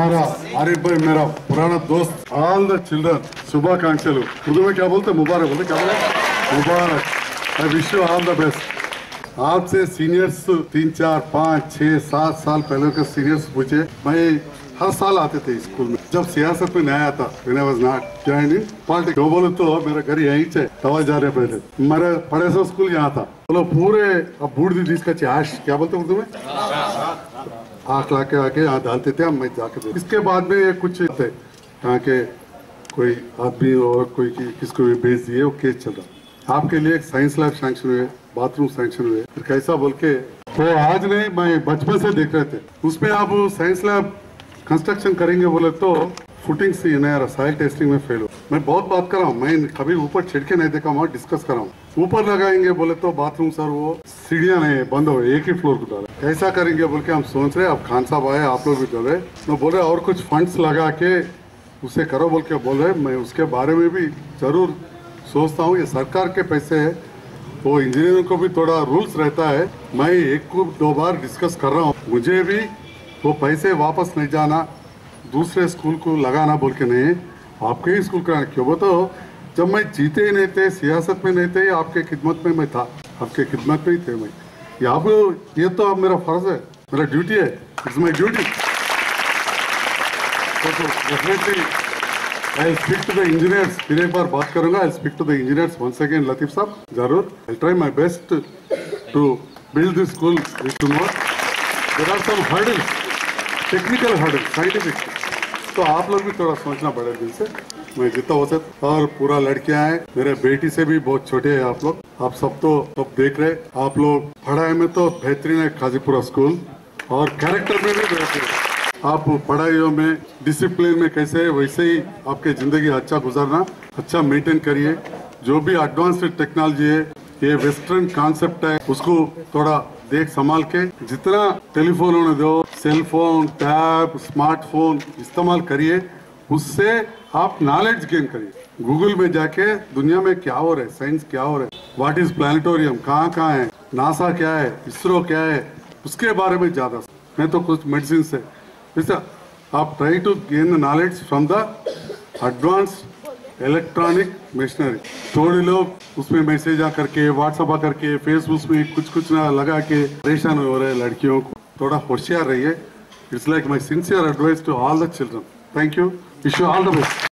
हमारा आरिफ भाई, मेरा पुराना दोस्त ऑल द चिल्ड्रन शुभाकांक्षलु उर्दू में क्या बोलते? मुबारक बोलते, क्या बोलते मुबारक। I wish you all the best आपसे सीनियर्स तीन, चार, पाँच छः सात साल पहले के सीनियर्स पूछे। मैं हर साल आते थे स्कूल में। जब सियासत में नया था, when I was not joined in politics जो बोले तो मेरा घर यहीं से, तवा जा रहे पहले। मेरा पढ़े सो स्कूल यहाँ था। बोलो, पूरे, अब बूढ़ दी इसका चाश क्या बोलते उर्दू में? आँख ला के आके यहाँ डालते थे हम मैं जाके इसके बाद में ये कुछ थे यहाँ के कोई आदमी और कोई कि, किसको भी भेज दिए वो केस चल रहा। आपके लिए एक साइंस लैब सैंक्शन हुए बाथरूम सैंक्शन हुए फिर कैसा बोल के वो तो आज नहीं मैं बचपन से देख रहे थे। उसमें आप साइंस लैब कंस्ट्रक्शन करेंगे बोले तो फुटिंग से नहीं आ रहा सॉइल टेस्टिंग में फेल हो मैं बहुत बात कर रहा हूँ, मैं कभी ऊपर छिड़के नहीं देखा वहाँ डिस्कस कर रहा हूँ। ऊपर लगाएँगे बोले तो बाथरूम सर वो सीढ़ियाँ नहीं बंद हो एक ही फ्लोर को डाले। कैसा करेंगे बोल के हम सोच रहे अब खान साहब आए, आप लोग भी रहे तो बोल और कुछ फंड्स लगा के उसे करो बोल के बोल रहे मैं उसके बारे में भी ज़रूर सोचता हूँ, ये सरकार के पैसे है, वो इंजीनियरों को भी थोड़ा रूल्स रहता है। मैं एक को दो बार डिस्कस कर रहा हूँ। मुझे भी वो पैसे वापस नहीं जाना। दूसरे स्कूल को लगाना बोल के नहीं, आपके ही स्कूल कराना। क्यों तो जब मैं जीते ही नहीं थे, सियासत में नहीं थे, आपके खिदमत में मैं था। आपके खिदमत में ही थे मैं। यहाँ पे ये तो अब मेरा फ़र्ज़ है, मेरा ड्यूटी है। It's my duty I speak to the engineers फिर एक बार बात करूँगा I speak to the engineers once again Latif sahab. ज़रूर। I try my best to build this school to more there are some hurdles technical hurdle scientific तो आप लोग भी थोड़ा सोचना पड़ेगा दिल से। मैं जितना हो सकता और पूरा लड़कियाँ हैं मेरे बेटी से भी बहुत छोटे हैं आप लोग। आप सब तो सब देख रहे आप लोग पढ़ाई में तो बेहतरीन है काजीपुरा स्कूल। और कैरेक्टर में भी बेहतरीन। आप पढ़ाइयों में डिसिप्लिन में कैसे है, वैसे ही आपके ज़िंदगी अच्छा गुजारना अच्छा मेंटेन करिए। जो भी एडवांस टेक्नोलॉजी है, ये वेस्टर्न कॉन्सेप्ट है, उसको थोड़ा देख संभाल के जितना टेलीफोन होने दो सेल फ़ोन टैब स्मार्टफ़ोन इस्तेमाल करिए, उससे आप नॉलेज गेन करिए। गूगल में जाके दुनिया में क्या हो रहा है साइंस क्या हो रहा है व्हाट इज़ प्लानिटोरियम कहाँ कहाँ है नासा क्या है इसरो क्या है, उसके बारे में ज़्यादा। मैं तो कुछ मेडिसिन से आप try to gain knowledge from the advance electronic machinery थोड़े लोग उसमें मैसेज आ करके व्हाट्सअप आ करके फेसबुक में कुछ कुछ ना लगा के परेशान हो रहे लड़कियों को। थोड़ा होशियार रहिए। It's like my sincere advice to all the children thank you wish you all the best